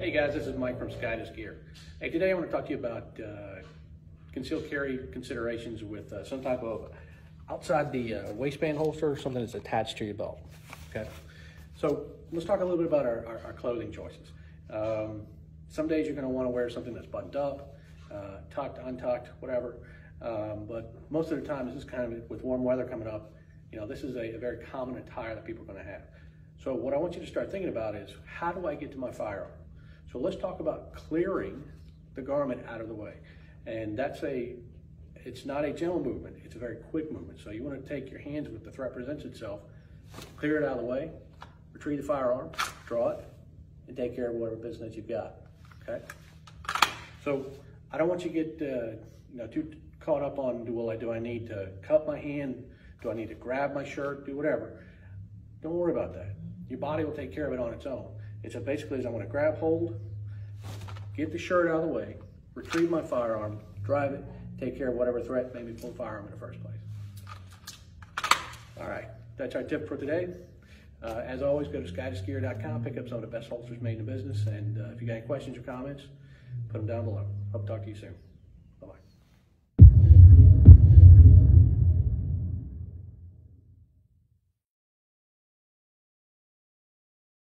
Hey guys, this is Mike from Skydas Gear. Hey, today I want to talk to you about uh, concealed carry considerations with uh, some type of outside the uh, waistband holster, or something that's attached to your belt. Okay, so let's talk a little bit about our, our, our clothing choices. Um, some days you're going to want to wear something that's buttoned up, uh, tucked, untucked, whatever. Um, but most of the time, this is kind of with warm weather coming up. You know, this is a, a very common attire that people are going to have. So what I want you to start thinking about is how do I get to my firearm? So let's talk about clearing the garment out of the way. And that's a, it's not a gentle movement, it's a very quick movement. So you want to take your hands when the threat presents itself, clear it out of the way, retrieve the firearm, draw it, and take care of whatever business you've got, okay? So I don't want you to get uh, you know, too caught up on, do, well, do I need to cup my hand? Do I need to grab my shirt? Do whatever. Don't worry about that. Your body will take care of it on its own. It's a, basically is I want to grab hold, get the shirt out of the way, retrieve my firearm, drive it, take care of whatever threat made me pull firearm in the first place. All right, that's our tip for today. Uh, as always, go to skydasgear.com, pick up some of the best holsters made in the business, and uh, if you got any questions or comments, put them down below. Hope to talk to you soon.